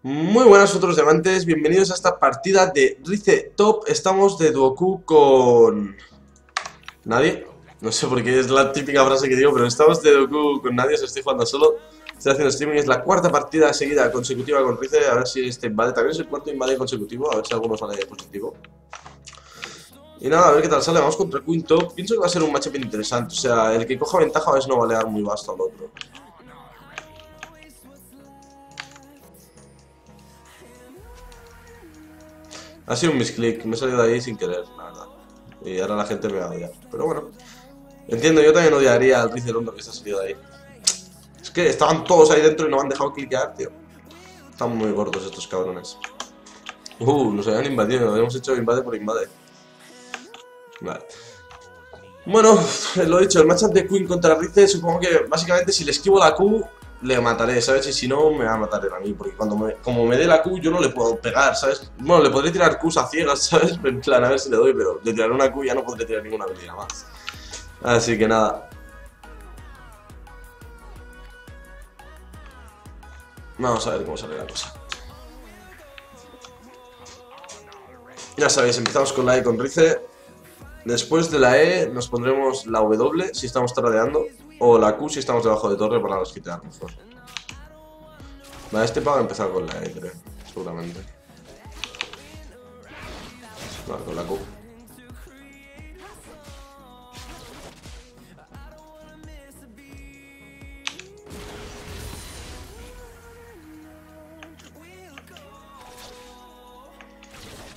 Muy buenas otros diamantes, bienvenidos a esta partida de Rice Top. Estamos de Duoku con... ¿Nadie? No sé por qué es la típica frase que digo, pero estamos de Duoku con nadie, se estoy jugando solo. Estoy haciendo streaming, es la cuarta partida seguida consecutiva con Rice. A ver si este invade, también es el cuarto invade consecutivo, a ver si alguno sale positivo. Y nada, a ver qué tal sale, vamos contra Queen Top. Pienso que va a ser un matchup interesante, o sea, el que coja ventaja a veces no va a leer muy vasto al otro Ha sido un misclick, me he salido de ahí sin querer, la verdad. Y ahora la gente me va a odiar. Pero bueno, entiendo, yo también odiaría al Ricerondo que se ha salido de ahí. Es que estaban todos ahí dentro y no me han dejado cliquear, tío. Están muy gordos estos cabrones. Uh, nos habían invadido, hemos hecho invade por invade. Vale. Bueno, lo he dicho, el matchup de Queen contra Rice, supongo que básicamente si le esquivo la Q, le mataré, ¿sabes? Y si no, me va a matar él a mí, porque cuando me, como me dé la Q, yo no le puedo pegar, ¿sabes? Bueno, le podré tirar Qs a ciegas, ¿sabes? En plan, a ver si le doy, pero le tiraré una Q ya no podré tirar ninguna habilidad más. Así que nada. Vamos a ver cómo sale la cosa. Ya sabéis, empezamos con la E con Rice. Después de la E nos pondremos la W si estamos tradeando. O la Q si estamos debajo de torre para los quitar mejor. Vale, este va a empezar con la E, creo, seguramente. Vale, con la Q.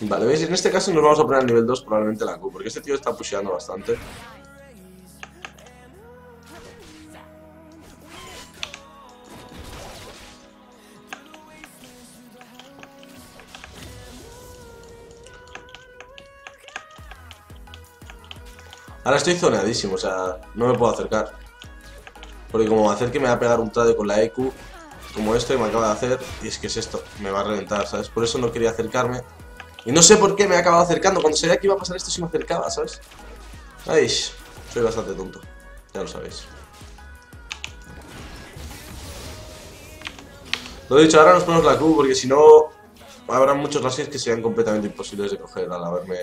Vale, veis, en este caso nos vamos a poner al nivel 2 probablemente la Q, porque este tío está pusheando bastante. Estoy zoneadísimo, o sea, no me puedo acercar. Porque como me acerque me va a pegar un trade con la EQ, como este me acaba de hacer, y es que es esto, me va a reventar, ¿sabes? Por eso no quería acercarme. Y no sé por qué me he acabado acercando, cuando sabía que iba a pasar esto si me acercaba, ¿sabes? Ay, soy bastante tonto, ya lo sabéis. Lo dicho, ahora nos ponemos la Q, porque si no, habrá muchos lases que sean completamente imposibles de coger al haberme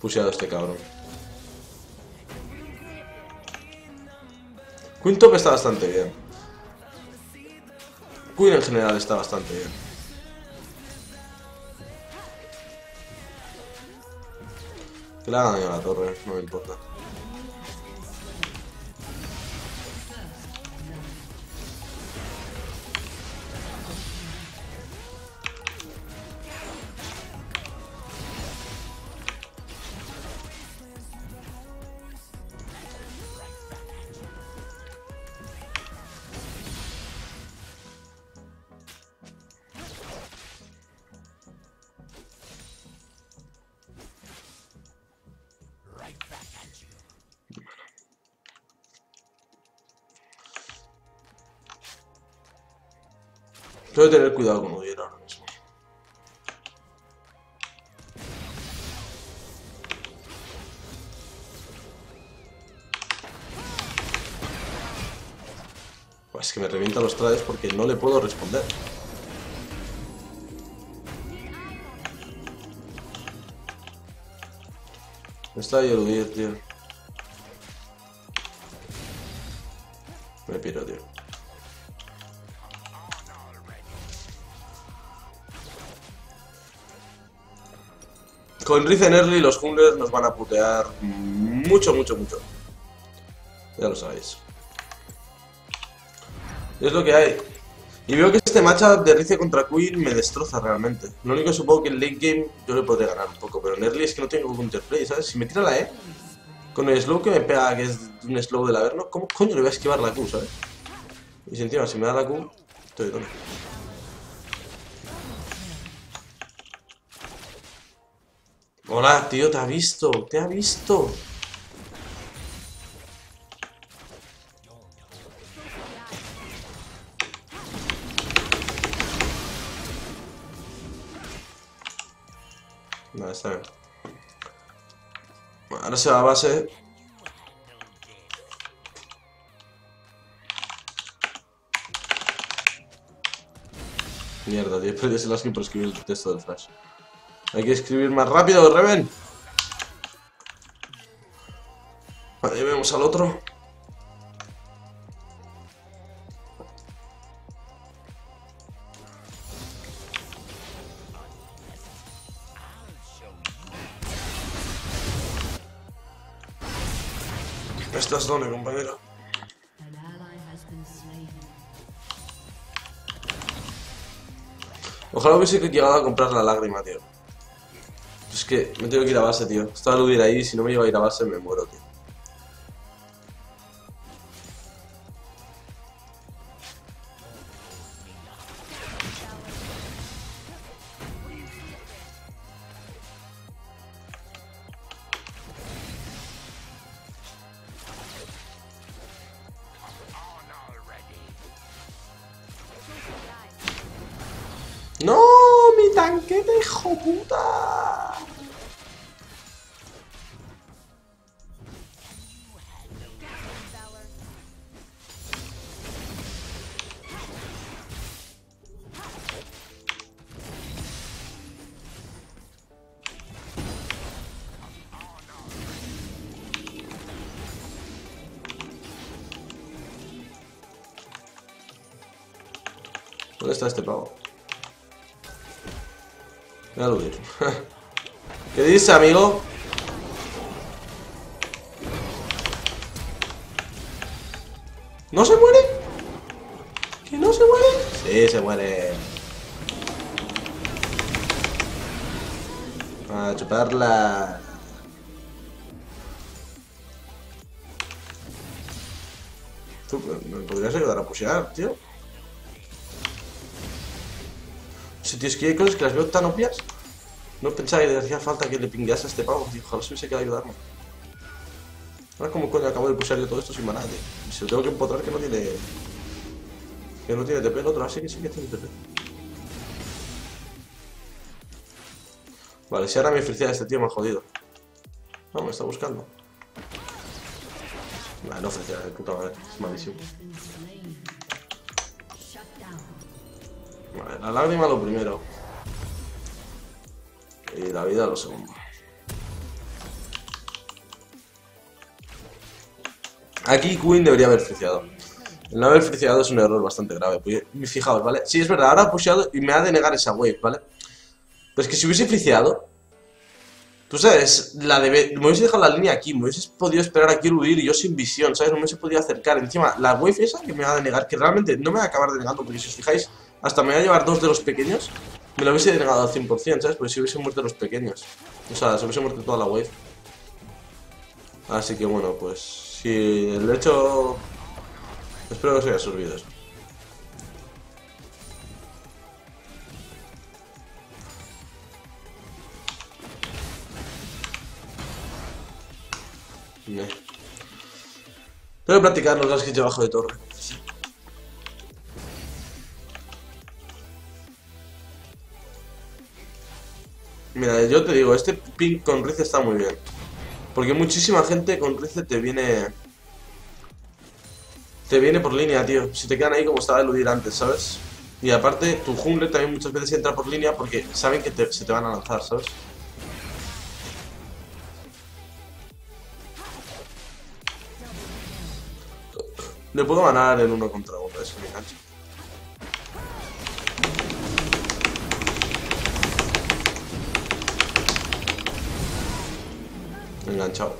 puseado este cabrón. Queen Top está bastante bien. Queen en general está bastante bien. Que le hagan daño a la torre, no me importa. Tengo que tener cuidado con Udiera ahora mismo. Pues es que me revienta los trades porque no le puedo responder. Está ahí el tío. Con Rizen Early los junglers nos van a putear mucho, mucho, mucho. Ya lo sabéis. Es lo que hay. Y veo que este matchup de Rice contra Queen me destroza realmente. Lo único que supongo que en late game yo le podré ganar un poco, pero en early es que no tengo counterplay, ¿sabes? Si me tira la E, con el slow que me pega, que es un slow del Averno, ¿cómo coño le voy a esquivar la Q, ¿sabes? Y si encima, si me da la Q, estoy donde. Hola, tío, te ha visto, te ha visto. Vale, está bien. ahora se va a base. Mierda, tío, perdí el skin por escribir el texto del flash. Hay que escribir más rápido, Reven. Vale, vemos al otro. Estás donde, compañero. Ojalá hubiese llegado a comprar la lágrima, tío. Que me tengo que ir a base, tío. Estaba a eludir ahí, si no me llevo a ir a base me muero, tío. ¡No! ¡Mi tanquete, hijo puta! Está este pavo? Voy a aludir. ¿Qué dice, amigo? ¿No se muere? ¿Que no se muere? Sí, se muere. A chuparla. Tú, ¿me podrías ayudar a pushear, tío? Si tío, es que hay cosas que las veo tan obvias. No pensaba que le hacía falta que le pinguease a este pavo, tío. Ojalá se hubiese quedado ayudarme. Ahora como coño acabo de yo todo esto sin maná, tío. Se lo tengo que empotrar que no tiene... Que no tiene TP el otro, así que sí que tiene TP. Vale, si ahora me ofrecía este tío me ha jodido. No, me está buscando. Vale, no ofrecía, de puta madre. Es malísimo. Vale, la lágrima lo primero. Y la vida lo segundo. Aquí Queen debería haber friciado. El no haber friciado es un error bastante grave. Fijaos, ¿vale? Sí, es verdad, ahora ha pusheado y me ha de negar esa wave, ¿vale? Pero es que si hubiese friciado... Tú sabes, la de... me hubiese dejado la línea aquí, me hubiese podido esperar aquí eludir y yo sin visión, ¿sabes? No me hubiese podido acercar. Encima, la wave esa que me va a denegar, que realmente no me va a acabar denegando, porque si os fijáis, hasta me va a llevar dos de los pequeños, me lo hubiese denegado al 100%, ¿sabes? Porque si hubiese muerto los pequeños. O sea, se hubiese muerto toda la wave. Así que bueno, pues si el hecho... Espero que os haya servido eso. Meh. Tengo que practicar los gaskets debajo de torre. Mira, yo te digo, este ping con Riz está muy bien. Porque muchísima gente con Riz te viene... Te viene por línea, tío. Si te quedan ahí como estaba eludir antes, ¿sabes? Y aparte, tu jungler también muchas veces entra por línea porque saben que se te van a lanzar, ¿sabes? Le puedo ganar en uno contra uno, eso me engancha. Enganchado.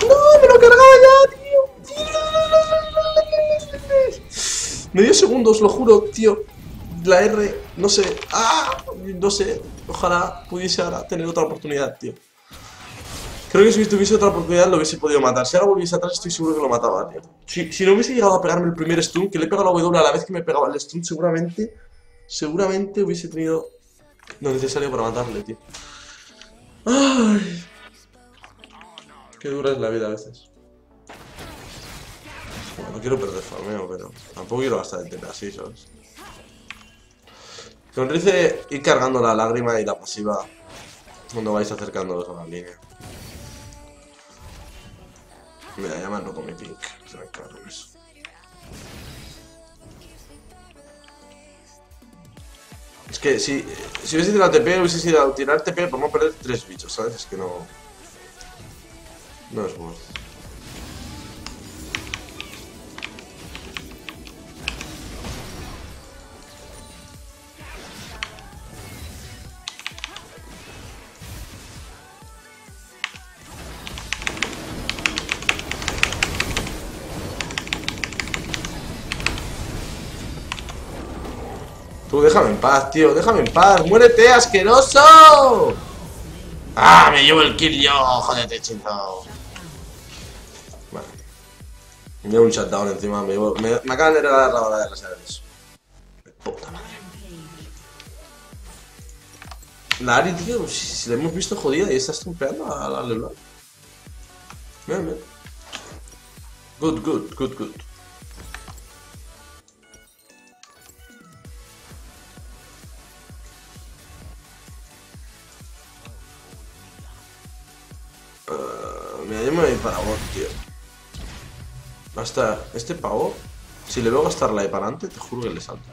¡No! ¡Me lo cargaba ya, tío! Medio segundo, os lo juro, tío. La R, no sé. ¡Ah! No sé. Ojalá pudiese ahora tener otra oportunidad, tío. Creo que si tuviese otra oportunidad lo hubiese podido matar. Si ahora volviese atrás estoy seguro que lo mataba, tío. Si, si no hubiese llegado a pegarme el primer stun, que le he pegado la W a la vez que me pegaba el stun, seguramente... Seguramente hubiese tenido lo necesario para matarle, tío. Ay. Qué dura es la vida a veces. No quiero perder farmeo, pero tampoco quiero gastar el TP así, ¿sabes? Con Rice ir cargando la lágrima y la pasiva cuando vais acercándolos a la línea. Mira, ya no con mi pink. Se me. Es que si, si hubiese tirado TP, hubiese ido a tirar TP por no perder tres bichos, ¿sabes? Es que no... No es bueno. Tú déjame en paz, tío, déjame en paz. ¡Muérete, asqueroso! ¡Ah, me llevo el kill yo! ¡Jódete, chico! Vale. Me llevo un shutdown encima, me, acaban de regalar la bala de las aves. Puta madre. La tío, si, si la hemos visto jodida y está estompeando a la LeBlanc. Mira, mira. Good, good, good, good. Mira, yo me voy para bot, tío. Hasta este pavo, si le veo gastar la de para adelante, te juro que le salta.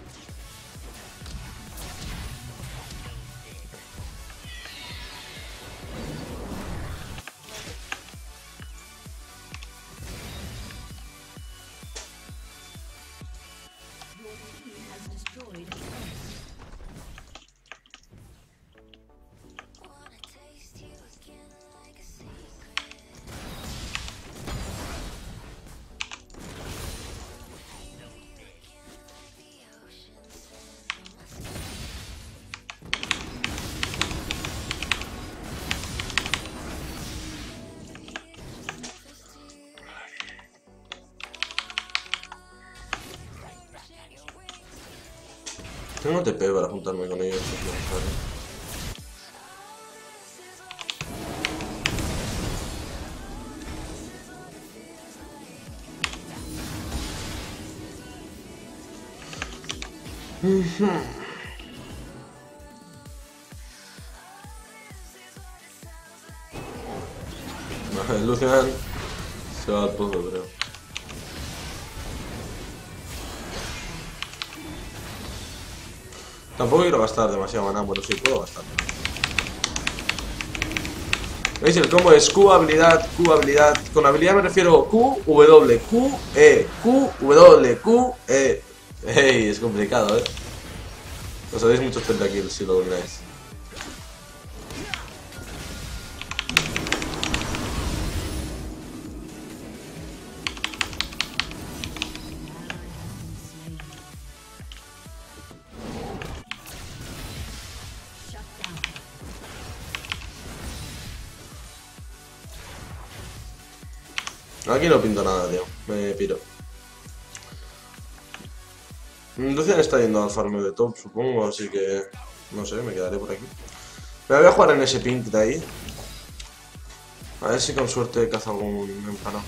Tengo TP para juntarme con ellos. Lucian se va al pozo, creo. Tampoco quiero gastar demasiado maná, bueno, sí, puedo gastar. ¿Veis? El combo es Q, habilidad, Q, habilidad. Con habilidad me refiero Q, W, Q, E, Q, W, Q, E. Ey, es complicado, ¿eh? Os sabéis muchos pentakills si lo domináis. Aquí no pinto nada, tío. Me piro. Mm, Lucian está yendo al farmeo de top, supongo, así que... No sé, me quedaré por aquí. Me voy a jugar en ese pink de ahí. A ver si con suerte caza algún empano.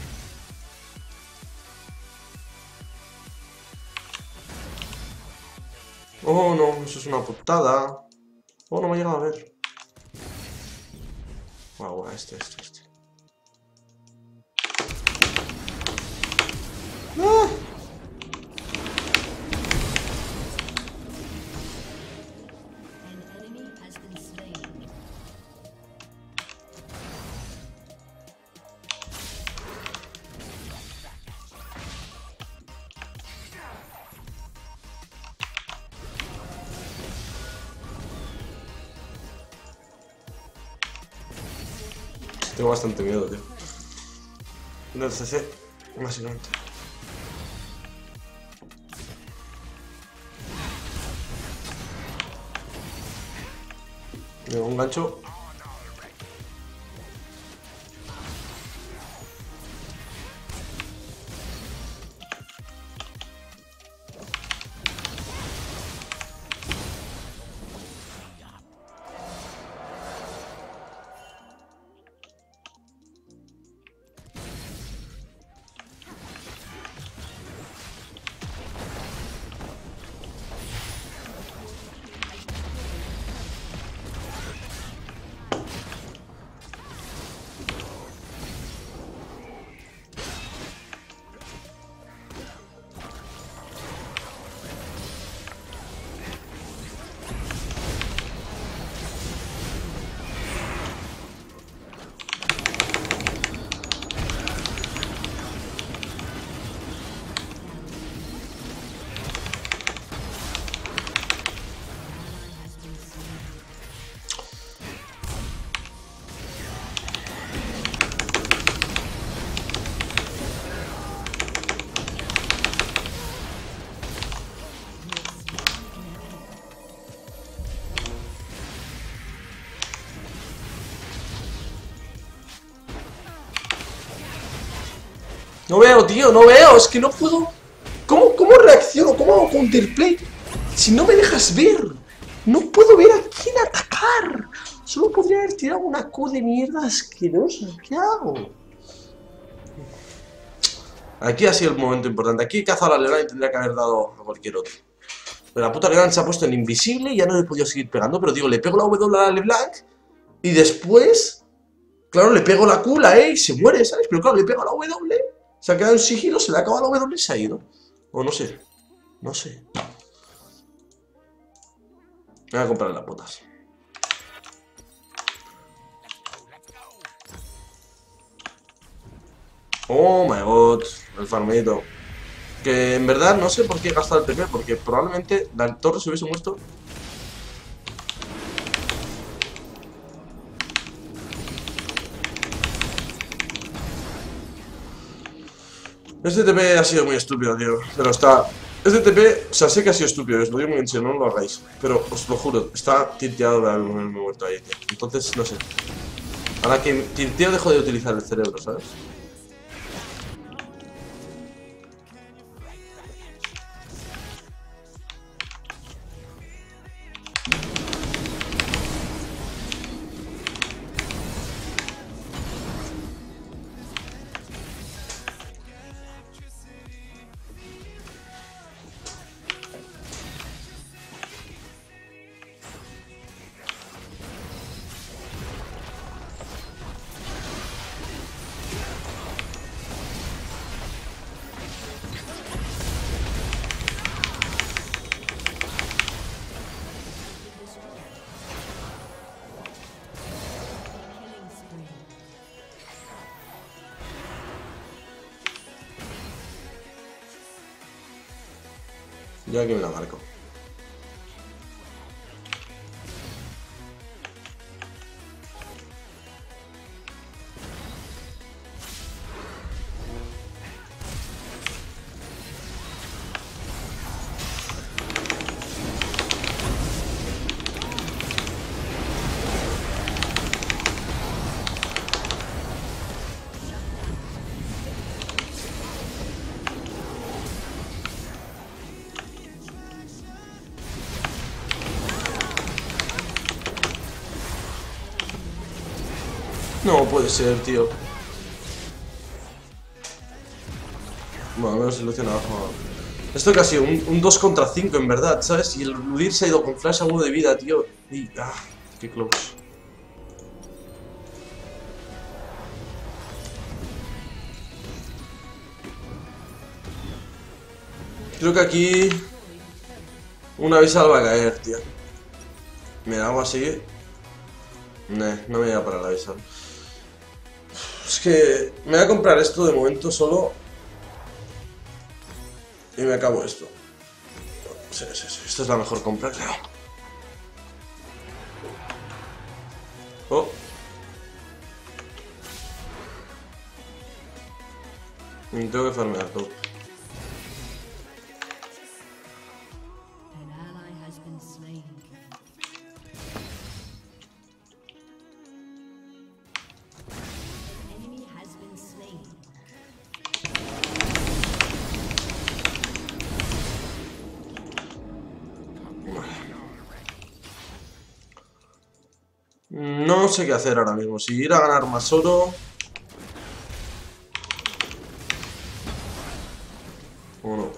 Oh, no, eso es una putada. Oh, no me ha llegado a ver. Guau, guau, este, este, Tengo bastante miedo, tío. Del CC, básicamente. Tengo un gancho. No veo, tío, no veo. Es que no puedo... ¿Cómo, cómo reacciono? ¿Cómo hago counterplay? Si no me dejas ver. No puedo ver a quién atacar. Solo podría haber tirado una Q de mierda asquerosa. ¿Qué hago? Aquí ha sido el momento importante. Aquí he cazado a la Leona y tendría que haber dado a cualquier otro. Pero la puta Leona se ha puesto en invisible y ya no le he podido seguir pegando. Pero digo, le pego la W a la LeBlanc y después, claro, le pego la Q, la E y se muere, ¿sabes? Pero claro, le pego la W, se ha quedado en sigilo, se le acaba la W y se ha ido. O no sé. No sé. Me voy a comprar las botas. Oh my god, el farmito. Que en verdad no sé por qué he gastado el TP, porque probablemente la torre se hubiese muerto. Este TP ha sido muy estúpido, tío. Pero está. Este TP, o sea, sé que ha sido estúpido, os lo digo muy en serio, no lo hagáis. Pero os lo juro, está tilteado de haberme muerto ahí, tío. Entonces, no sé. Ahora que tilteo, dejo de utilizar el cerebro, ¿sabes? Yo aquí me la marco. Ser, tío. Bueno, al menos ilusionado. Esto sido un, un 2 contra 5 en verdad, ¿sabes? Y el Ludir se ha ido con flash a uno de vida, tío. Y. Ah, qué close. Creo que aquí. Una visal va a caer, tío. Me hago así. Nah, no me voy a parar la visal. Es que me voy a comprar esto de momento solo. Y me acabo esto. Sí, sí, sí. Esta es la mejor compra, creo. Oh. Y tengo que farmear todo. Sé qué hacer ahora mismo. Si ir a ganar más oro. O no.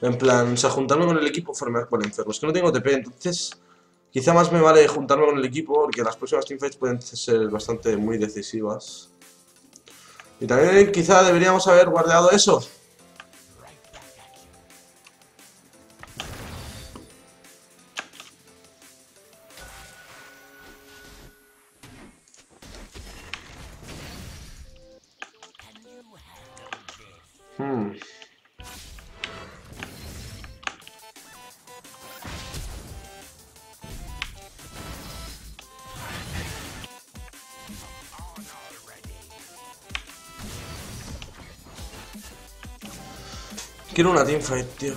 En plan, o sea, juntarme con el equipo o farmear por enfermos. Que no tengo TP, entonces quizá más me vale juntarme con el equipo porque las próximas teamfights pueden ser bastante muy decisivas. Y también quizá deberíamos haber guardado eso. Quiero una teamfight, tío.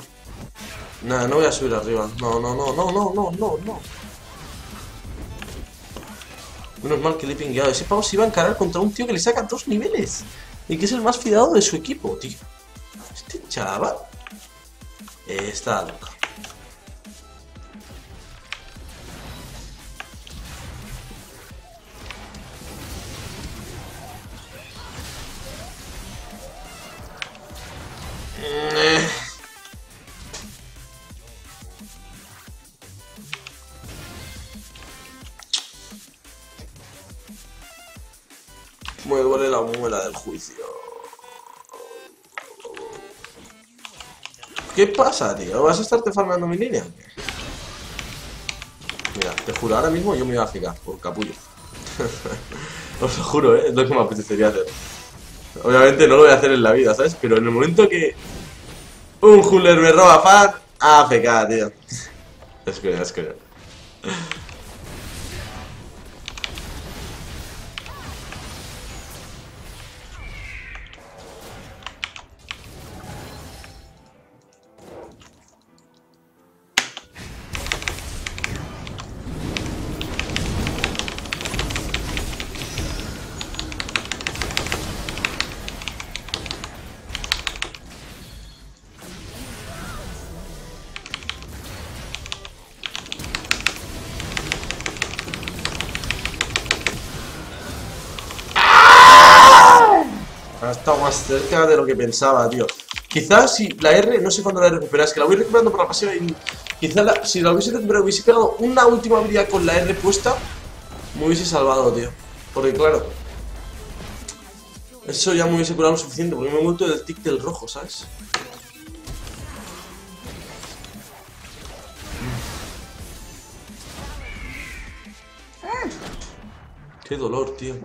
Nada, no voy a subir arriba. No, no, no, no, no, no, no, no. Menos mal que le he pingueado. Ese pavo se iba a encarar contra un tío que le saca dos niveles. Y que es el más fiado de su equipo, tío. Este chaval. Está loco. La muela del juicio. ¿Qué pasa, tío? ¿Vas a estarte farmando mi línea? Mira, te juro, ahora mismo yo me iba a fijar por capullo. Os lo juro, ¿eh? es lo que me apetecería hacer. Obviamente no lo voy a hacer en la vida, ¿sabes? Pero en el momento que un Huller me roba fan, AFK, tío. Es que, es que. Cerca de lo que pensaba, tío. Quizás si la R, no sé cuándo la he que la voy recuperando por la pasiva y quizás si la hubiese recuperado, hubiese pegado una última habilidad con la R puesta, me hubiese salvado, tío. Porque claro, eso ya me hubiese curado lo suficiente, porque me he vuelto del tic del rojo, ¿sabes? Qué dolor, tío.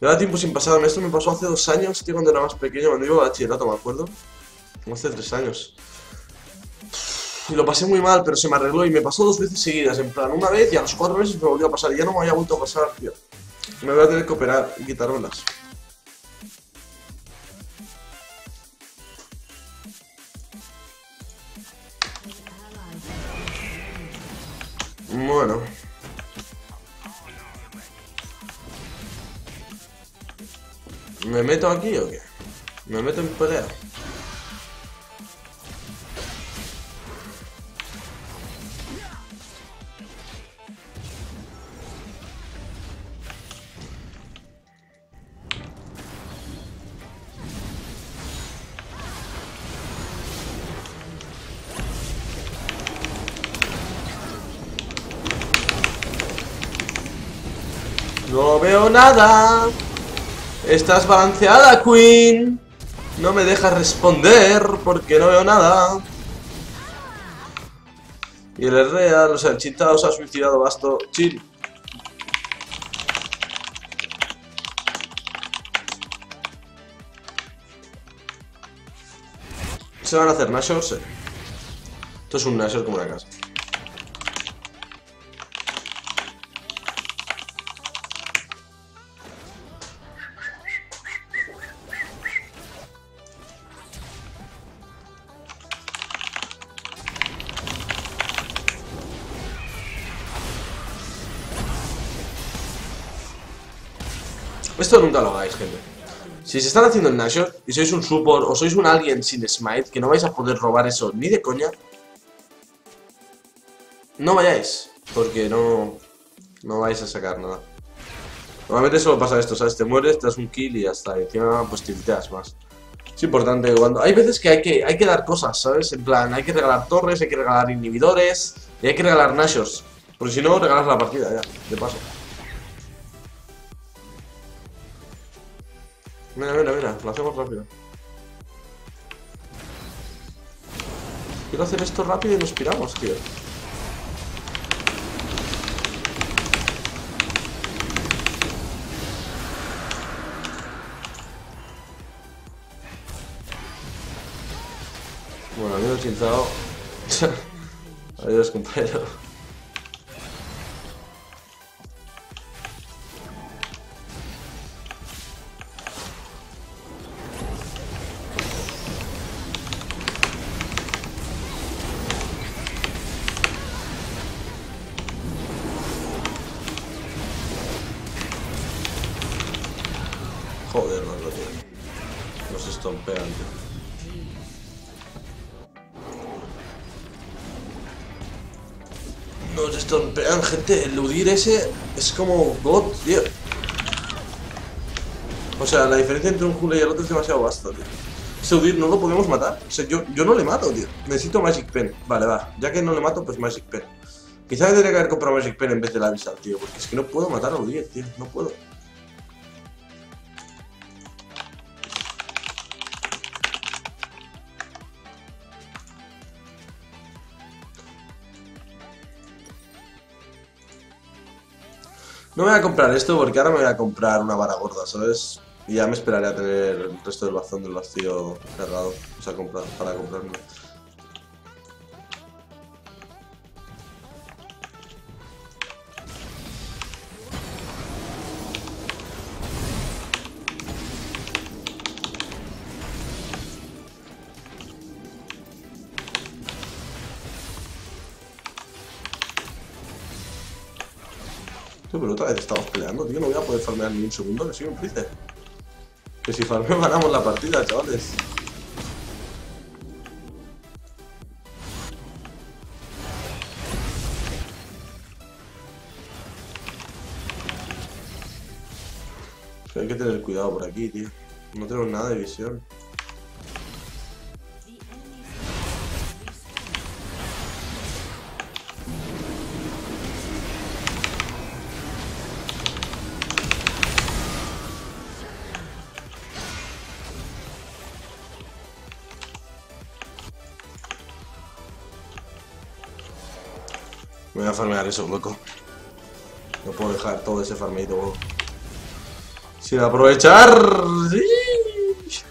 Lleva tiempo sin pasarme. Esto me pasó hace dos años, tío, cuando era más pequeño, cuando iba a bachillerato, me acuerdo. Como hace tres años. Y lo pasé muy mal, pero se me arregló y me pasó dos veces seguidas. En plan, una vez y a los cuatro meses me volvió a pasar. Y ya no me había vuelto a pasar, tío. Me voy a tener que operar y quitármelas. Bueno. ¿Me meto aquí o qué? ¿Me meto en pelea? No veo nada. Estás balanceada, Queen. No me dejas responder porque no veo nada. Y el el chitao se ha suicidado, basto. Chill. ¿Se van a hacer Nashors? Sí. Esto es un Nashor como una casa. Esto nunca lo hagáis, gente. Si se están haciendo el Nashor y sois un support o sois un alguien sin smite, que no vais a poder robar eso ni de coña, no vayáis, porque no, no vais a sacar nada. Normalmente solo pasa esto, ¿sabes? Te mueres, te das un kill y ya está. Y encima pues tilteas más. Es importante cuando... Hay veces que hay que, hay que dar cosas, ¿sabes? En plan, hay que regalar torres, hay que regalar inhibidores y hay que regalar Nashors. Porque si no, regalas la partida ya, de paso. Mira, mira, mira, lo hacemos rápido. Quiero hacer esto rápido y nos piramos, tío. Bueno, amigo chinzao. Adiós, compañero. Nos estorpean, gente. El Udir ese es como God, tío. O sea, la diferencia entre un Hule y el otro es demasiado vasta, tío. Ese Udir no lo podemos matar. O sea, yo, yo no le mato, tío. Necesito Magic Pen. Vale, va. Ya que no le mato, pues Magic Pen. Quizá tendría que haber comprado Magic Pen en vez de la Avisal, tío. Porque es que no puedo matar a Udir, tío. No puedo. No me voy a comprar esto porque ahora me voy a comprar una vara gorda, ¿sabes? Y ya me esperaré a tener el resto del bastón del vacío cargado. O sea, comprar, para comprarme. Vez estamos peleando, tío. No voy a poder farmear ni un segundo, que soy un príncipe. Que si farmeo ganamos la partida, chavales. Hay que tener cuidado por aquí, tío. No tenemos nada de visión. Eso, loco. No puedo dejar todo ese farmeito. Sin aprovechar. ¡Sí!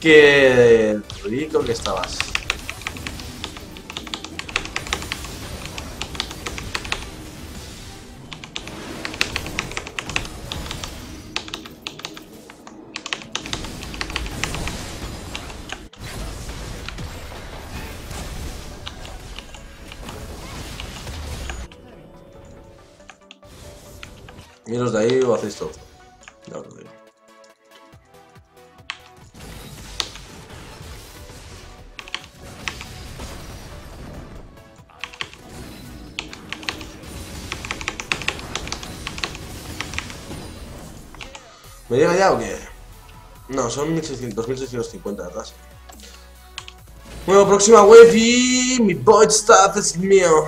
Qué rico que estabas. Digo. ¿Me llega ya o qué? No, son 1600, 2650 de atrás. Bueno, próxima wave y mi boy staff es mío.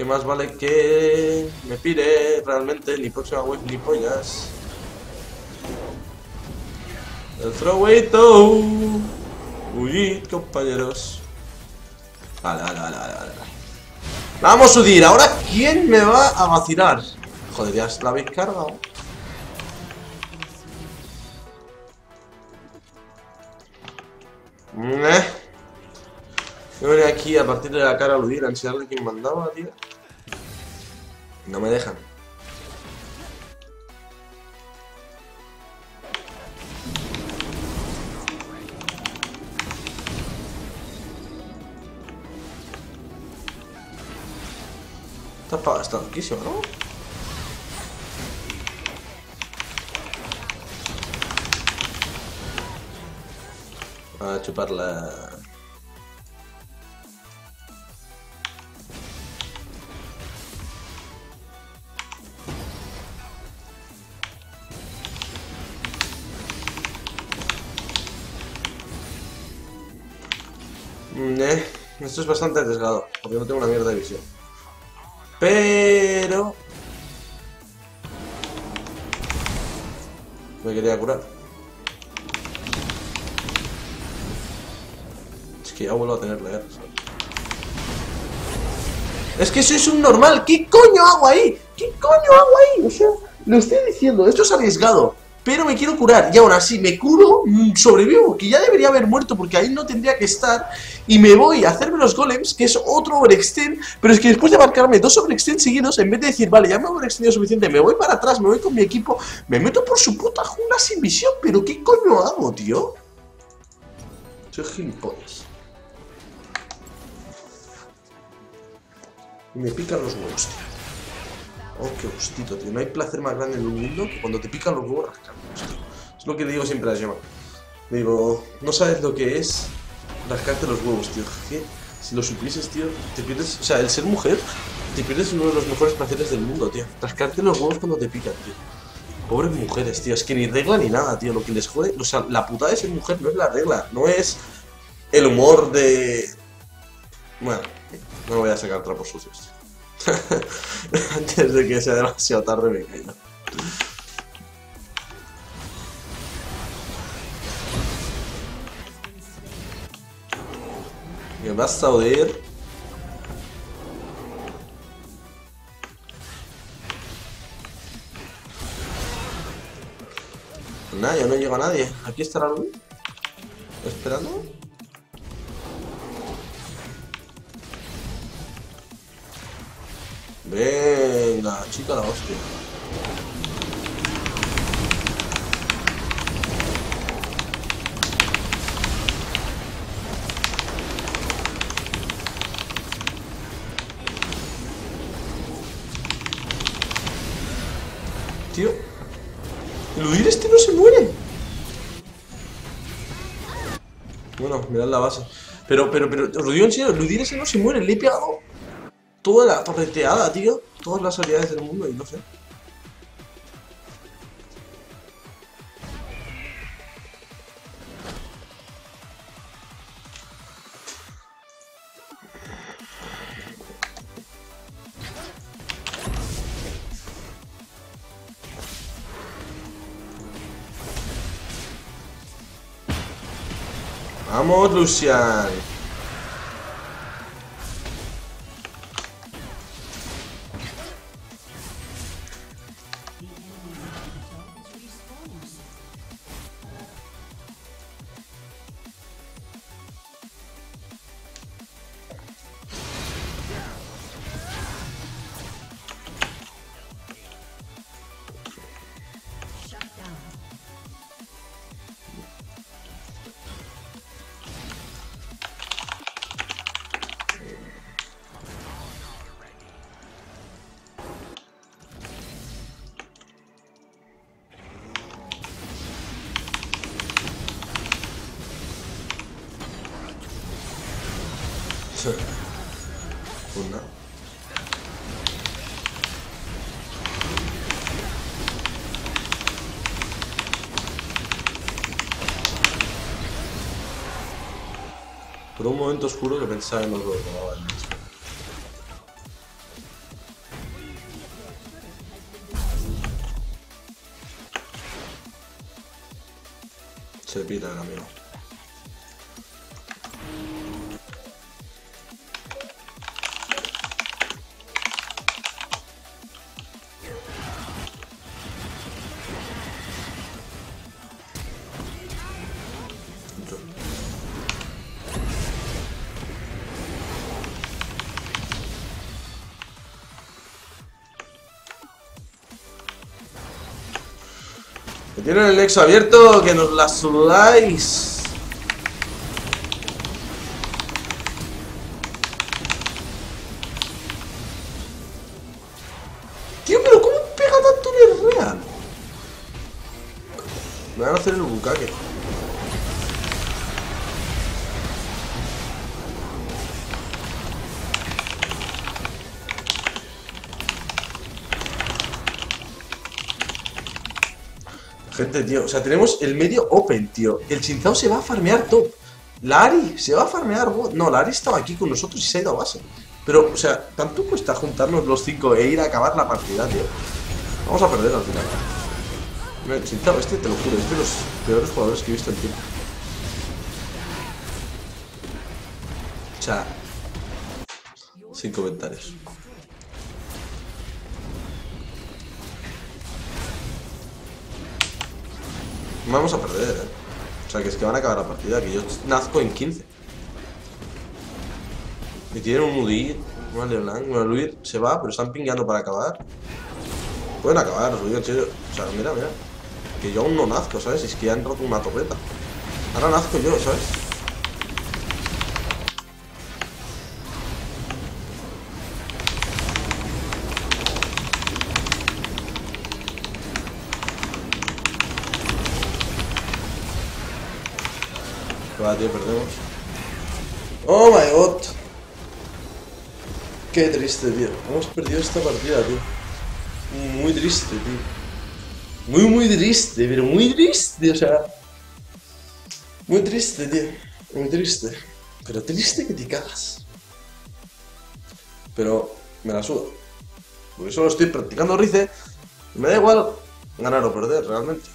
Que más vale que me pire realmente ni próxima wave ni pollas. El throwito. Huid, compañeros. Vale, vale, vale, vale, vale. Vamos a huir. Ahora, ¿quién me va a vacilar? Joder, ya la habéis cargado. Eh. Yo venía aquí a partir de la cara a aludir, a enseñarle quién mandaba, tío. No me dejan. Está, está loquísimo, ¿no? A chuparla. Esto es bastante arriesgado, porque no tengo una mierda de visión. Pero... Me quería curar. Es que ya vuelvo a tener leer. Es que sois un normal. ¿Qué coño hago ahí? ¿Qué coño hago ahí? O sea, lo estoy diciendo. Esto es arriesgado. Pero me quiero curar. Y aún así me curo, mm, sobrevivo. Que ya debería haber muerto porque ahí no tendría que estar. Y me voy a hacerme los golems, que es otro overextend. Pero es que después de marcarme dos overextend seguidos, en vez de decir, vale, ya me he overextendido suficiente, me voy para atrás, me voy con mi equipo, me meto por su puta jungla sin visión. Pero ¿qué coño hago, tío? Soy gilipollas. Me pican los huevos, tío. Oh, qué gustito, tío. No hay placer más grande en el mundo que cuando te pican los huevos rascarlos, tío. Es lo que le digo siempre a Gemma. Digo, no sabes lo que es rascarte los huevos, tío. Que si lo supieses, tío, te pierdes. O sea, el ser mujer, te pierdes uno de los mejores placeres del mundo, tío. Rascarte los huevos cuando te pican, tío. Pobres mujeres, tío. Es que ni regla ni nada, tío. Lo que les jode. O sea, la putada de ser mujer no es la regla. No es el humor de. Bueno, no voy a sacar trapos sucios. Antes de que sea demasiado tarde me caiga. Me vas a oír. Nada, yo no llego a nadie. Aquí estará Luis. Esperando. Venga, chica la hostia. Tío, el huir este no se muere. Bueno, mirad la base. Pero, pero, pero, os lo digo en serio, el huir ese no se muere. Le he pegado toda la torreteada, tío. Todas las habilidades del mundo y no sé. Vamos, Lucian. Por un momento oscuro que pensaba en lo que robaba el mismo. Se pira el amigo. Tienen el nexo abierto, que nos la sudáis. Tío, o sea, tenemos el medio open, tío. El Chinzao se va a farmear top. La Ari se va a farmear. No, la Ari estaba aquí con nosotros y se ha ido a base. Pero, o sea, tanto cuesta juntarnos los cinco e ir a acabar la partida, tío. Vamos a perder al final. El Chinzao, este te lo juro, es de los peores jugadores que he visto en tiempo. O sea, sin comentarios. Vamos a perder, eh. O sea, que es que van a acabar la partida, que yo nazco en 15. Y tienen un Udit, un LeBlanc, un Luir se va, pero están pingueando para acabar. Pueden acabar, os digo en serio. O sea, mira, mira. Que yo aún no nazco, ¿sabes? Es que ya han roto una torreta. Ahora nazco yo, ¿sabes? Tío, perdemos. Oh my god. Qué triste, tío. Hemos perdido esta partida, tío. Muy triste, tío. Muy, muy triste, pero muy triste, o sea. Muy triste, tío. Muy triste. Pero triste que te cagas. Pero me la suda. Porque solo estoy practicando Rice. Me da igual ganar o perder, realmente.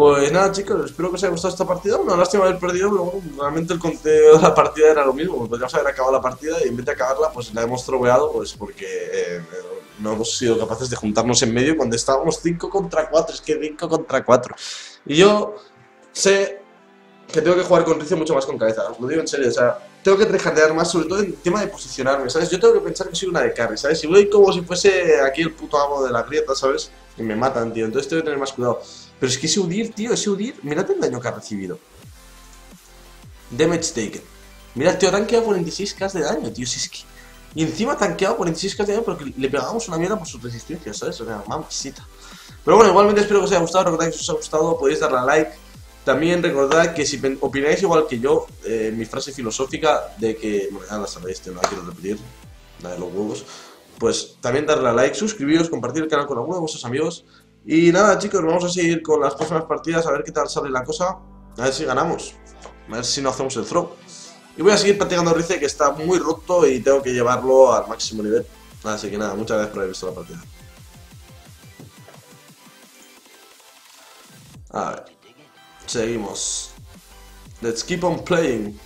Pues nada chicos, espero que os haya gustado esta partida. Una lástima haber perdido, pero realmente el conteo de la partida era lo mismo. Podríamos haber acabado la partida y en vez de acabarla, pues la hemos troveado, pues porque eh, no hemos sido capaces de juntarnos en medio cuando estábamos 5 contra 4. Es que 5 contra 4. Y yo sé que tengo que jugar con Rice mucho más con cabeza, os lo digo en serio, o sea, tengo que rejatear más, sobre todo en tema de posicionarme, ¿sabes? Yo tengo que pensar que soy una de carry, ¿sabes? Si voy como si fuese aquí el puto amo de la grieta, ¿sabes? Y me matan, tío, entonces tengo que tener más cuidado. Pero es que ese Udir, tío, ese Udir, mirad el daño que ha recibido. Damage taken. Mirad, tío, ha tanqueado 46k de daño, tío, si es que... Y encima ha tanqueado 46k de daño porque le pegábamos una mierda por su resistencia, ¿sabes? O sea, mamacita. Pero bueno, igualmente espero que os haya gustado, recordad que si os ha gustado podéis darle a like. También recordad que si opináis igual que yo, eh, mi frase filosófica de que, bueno, ya la sabéis, tío, no la quiero repetir, la de los huevos, pues también darle a like, suscribiros, compartir el canal con alguno de vuestros amigos. Y nada, chicos, vamos a seguir con las próximas partidas, a ver qué tal sale la cosa, a ver si ganamos, a ver si no hacemos el throw. Y voy a seguir practicando Rice, que está muy roto y tengo que llevarlo al máximo nivel. Así que nada, muchas gracias por haber visto la partida. A ver. Seguimos. Let's keep on playing.